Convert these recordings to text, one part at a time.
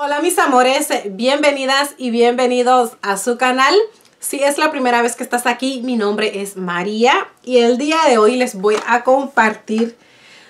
Hola mis amores, bienvenidas y bienvenidos a su canal. Si es la primera vez que estás aquí, mi nombre es María y el día de hoy les voy a compartir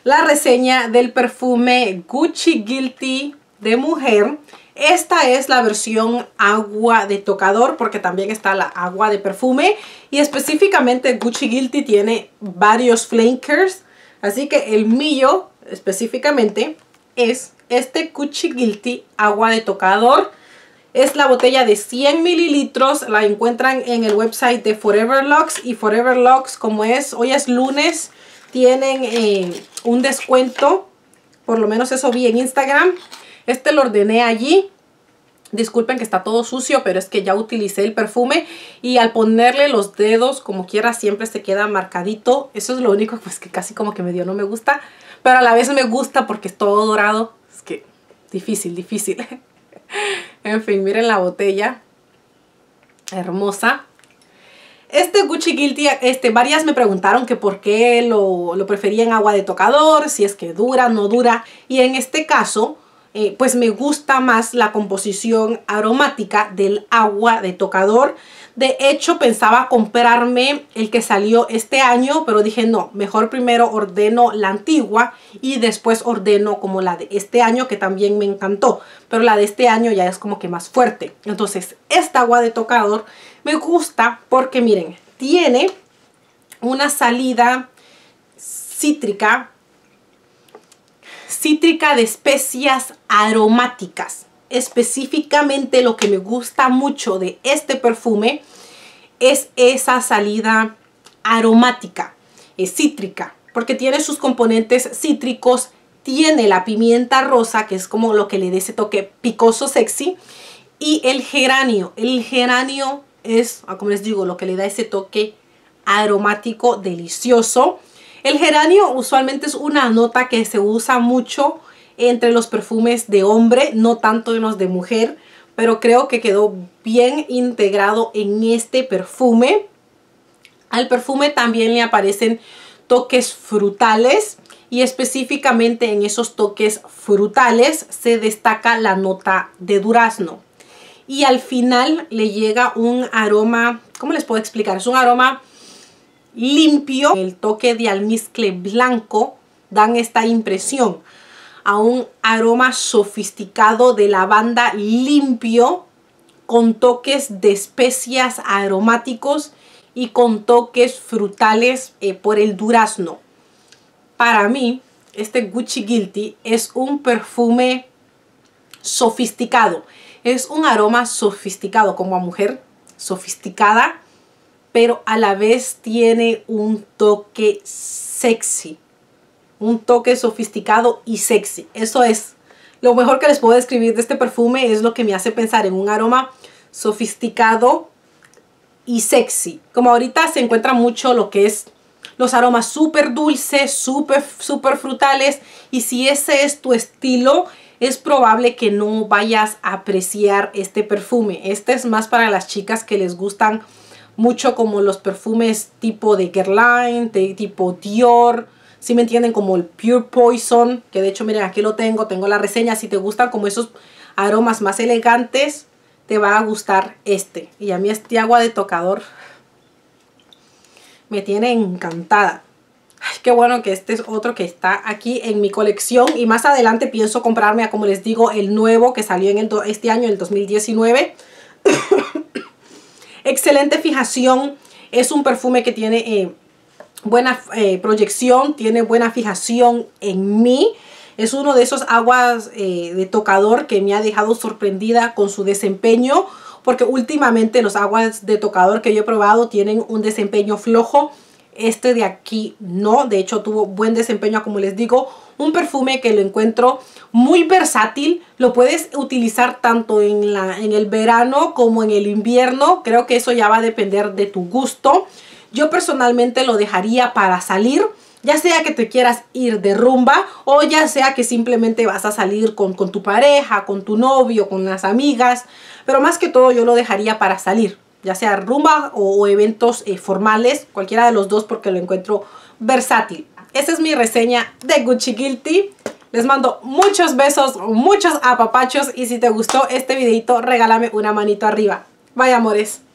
la reseña del perfume Gucci Guilty de mujer. Esta es la versión agua de tocador porque también está la agua de perfume y específicamente Gucci Guilty tiene varios flankers. Así que el mío específicamente es este Gucci Guilty agua de tocador. Es la botella de 100 mililitros. La encuentran en el website de Forever Lux. Y Forever Lux, como es, hoy es lunes, tienen eh, un descuento. Por lo menos eso vi en Instagram. Este lo ordené allí. Disculpen que está todo sucio, pero es que ya utilicé el perfume y al ponerle los dedos como quiera siempre se queda marcadito. Eso es lo único pues que casi como que medio no me gusta, pero a la vez me gusta porque es todo dorado. Es que difícil, difícil. en fin, miren la botella. Hermosa. Este Gucci Guilty, este, varias me preguntaron que por qué lo, lo prefería en agua de tocador, si es que dura, no dura. Y en este caso, eh, pues me gusta más la composición aromática del agua de tocador. De hecho, pensaba comprarme el que salió este año, pero dije no, mejor primero ordeno la antigua y después ordeno como la de este año, que también me encantó. Pero la de este año ya es como que más fuerte. Entonces, esta agua de tocador me gusta porque miren, tiene una salida cítrica, cítrica de especias aromáticas. Específicamente lo que me gusta mucho de este perfume es esa salida aromática, es cítrica, porque tiene sus componentes cítricos, tiene la pimienta rosa, que es como lo que le da ese toque picoso sexy, y el geranio. El geranio es, ah, como les digo, lo que le da ese toque aromático delicioso. El geranio usualmente es una nota que se usa mucho entre los perfumes de hombre, no tanto en los de mujer, pero creo que quedó bien integrado en este perfume. Al perfume también le aparecen toques frutales y específicamente en esos toques frutales se destaca la nota de durazno. Y al final le llega un aroma, ¿cómo les puedo explicar? Es un aroma limpio. El toque de almizcle blanco dan esta impresión a un aroma sofisticado de lavanda limpio con toques de especias aromáticos y con toques frutales eh, por el durazno. Para mí, este Gucci Guilty es un perfume sofisticado. Es un aroma sofisticado como a mujer sofisticada, pero a la vez tiene un toque sexy un toque sofisticado y sexy. Eso es lo mejor que les puedo describir de este perfume. Es lo que me hace pensar en un aroma sofisticado y sexy. Como ahorita se encuentra mucho lo que es los aromas súper dulces, súper super frutales. Y si ese es tu estilo, es probable que no vayas a apreciar este perfume. Este es más para las chicas que les gustan mucho como los perfumes tipo de Guerlain, tipo Dior, si me entienden, como el Pure Poison, que de hecho, miren, aquí lo tengo, tengo la reseña. Si te gustan como esos aromas más elegantes, te va a gustar este. Y a mí este agua de tocador me tiene encantada. Ay, qué bueno que este es otro que está aquí en mi colección. Y más adelante pienso comprarme, como les digo, el nuevo que salió en el este año, el 2019. Excelente fijación. Es un perfume que tiene... Eh, buena eh, proyección, tiene buena fijación en mí. Es uno de esos aguas eh, de tocador que me ha dejado sorprendida con su desempeño. Porque últimamente los aguas de tocador que yo he probado tienen un desempeño flojo. Este de aquí no, de hecho tuvo buen desempeño como les digo. Un perfume que lo encuentro muy versátil. Lo puedes utilizar tanto en, la, en el verano como en el invierno. Creo que eso ya va a depender de tu gusto. Yo personalmente lo dejaría para salir, ya sea que te quieras ir de rumba o ya sea que simplemente vas a salir con, tu pareja, con tu novio, con las amigas. Pero más que todo yo lo dejaría para salir, ya sea rumba o, eventos eh, formales, cualquiera de los dos porque lo encuentro versátil. Esa es mi reseña de Gucci Guilty. Les mando muchos besos, muchos apapachos y si te gustó este videito regálame una manito arriba. Bye amores.